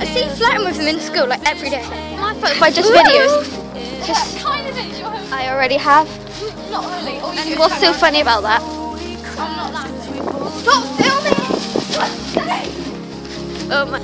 I see flirting with him in school like every day. By just videos. Just, I already have. And what's so funny about that? Stop filming! Oh my.